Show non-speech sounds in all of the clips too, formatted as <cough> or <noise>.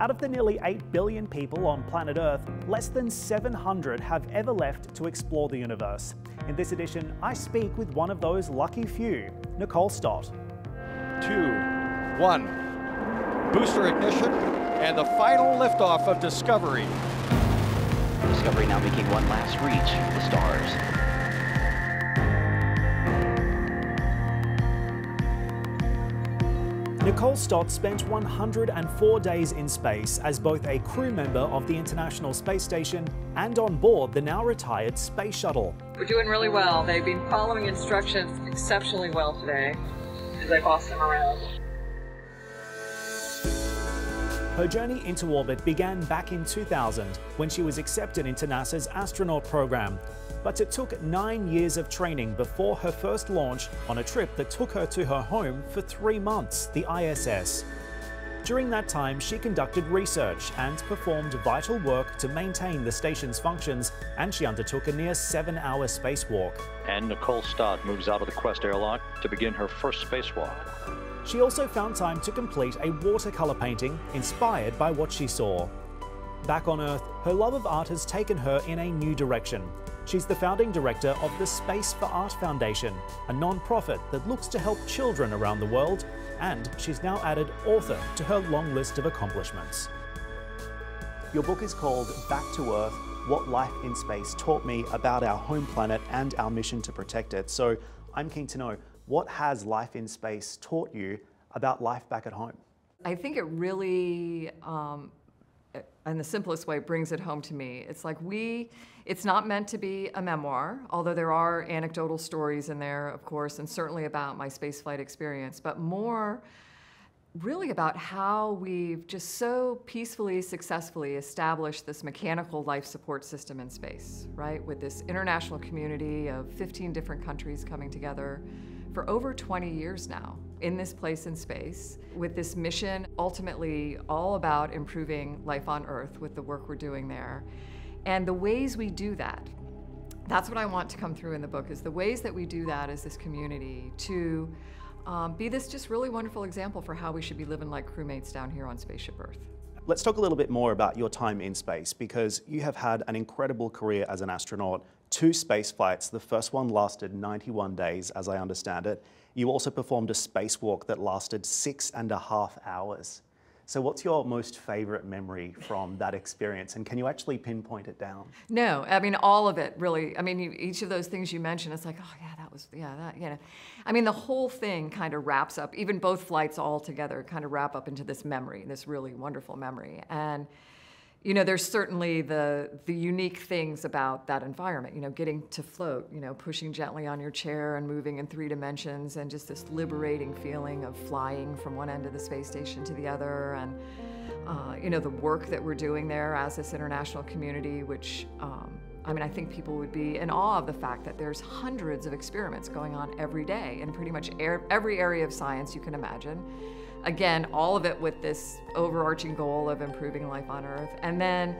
Out of the nearly 8 billion people on planet Earth, less than 700 have ever left to explore the universe. In this edition, I speak with one of those lucky few, Nicole Stott. Two, one. Booster ignition and the final liftoff of Discovery. Discovery now making one last reach for the stars. Nicole Stott spent 104 days in space as both a crew member of the International Space Station and on board the now retired Space Shuttle. We're doing really well. They've been following instructions exceptionally well today as I boss them around. Her journey into orbit began back in 2000 when she was accepted into NASA's astronaut program, but it took nine years of training before her first launch on a trip that took her to her home for three months, the ISS. During that time, she conducted research and performed vital work to maintain the station's functions, and she undertook a near seven hour spacewalk. And Nicole Stott moves out of the Quest airlock to begin her first spacewalk. She also found time to complete a watercolor painting inspired by what she saw. Back on Earth, her love of art has taken her in a new direction. She's the founding director of the Space for Art Foundation, a non-profit that looks to help children around the world, and she's now added author to her long list of accomplishments. Your book is called Back to Earth What Life in Space Taught Me About Our Home Planet and Our Mission to Protect It. So I'm keen to know what has life in space taught you about life back at home? I think it really um, in the simplest way, brings it home to me. It's like we, it's not meant to be a memoir, although there are anecdotal stories in there, of course, and certainly about my spaceflight experience, but more really about how we've just so peacefully, successfully established this mechanical life support system in space, right? With this international community of 15 different countries coming together for over 20 years now in this place in space with this mission ultimately all about improving life on Earth with the work we're doing there. And the ways we do that, that's what I want to come through in the book, is the ways that we do that as this community to um, be this just really wonderful example for how we should be living like crewmates down here on Spaceship Earth. Let's talk a little bit more about your time in space because you have had an incredible career as an astronaut, two space flights. The first one lasted 91 days, as I understand it. You also performed a spacewalk that lasted six and a half hours. So, what's your most favorite memory from that experience? And can you actually pinpoint it down? No, I mean, all of it really. I mean, you, each of those things you mentioned, it's like, oh, yeah, that was, yeah, that, you know. I mean, the whole thing kind of wraps up, even both flights all together kind of wrap up into this memory, this really wonderful memory. And, you know, there's certainly the the unique things about that environment. You know, getting to float. You know, pushing gently on your chair and moving in three dimensions, and just this liberating feeling of flying from one end of the space station to the other, and uh, you know, the work that we're doing there as this international community, which. Um, I mean, I think people would be in awe of the fact that there's hundreds of experiments going on every day in pretty much every area of science you can imagine again, all of it with this overarching goal of improving life on Earth. And then,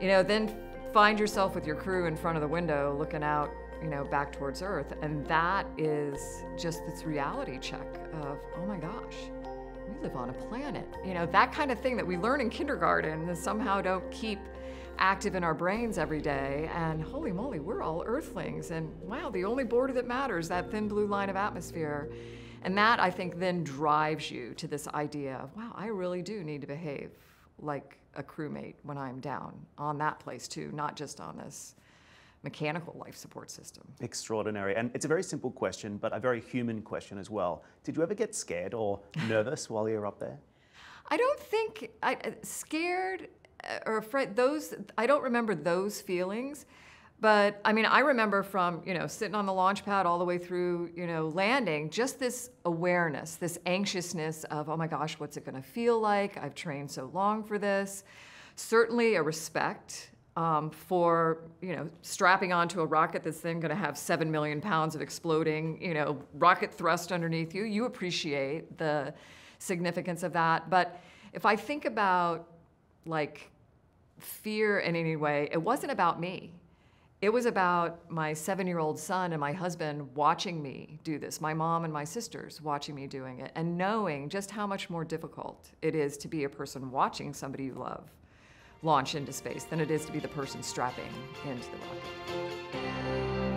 you know, then find yourself with your crew in front of the window looking out, you know, back towards Earth. And that is just this reality check of, oh my gosh, we live on a planet. You know, that kind of thing that we learn in kindergarten and somehow don't keep active in our brains every day. And holy moly, we're all Earthlings. And wow, the only border that matters, that thin blue line of atmosphere. And that, I think, then drives you to this idea of, wow, I really do need to behave like a crewmate when I'm down on that place too, not just on this mechanical life support system. Extraordinary. And it's a very simple question, but a very human question as well. Did you ever get scared or <laughs> nervous while you were up there? I don't think I uh, scared uh, or afraid those I don't remember those feelings. But I mean, I remember from, you know, sitting on the launch pad all the way through, you know, landing, just this awareness, this anxiousness of, oh my gosh, what's it going to feel like? I've trained so long for this. Certainly a respect um, for, you know, strapping onto a rocket that's then going to have 7 million pounds of exploding, you know, rocket thrust underneath you. You appreciate the significance of that. But if I think about like fear in any way, it wasn't about me It was about my seven year old son and my husband watching me do this, my mom and my sisters watching me doing it, and knowing just how much more difficult it is to be a person watching somebody you love launch into space than it is to be the person strapping into the rocket.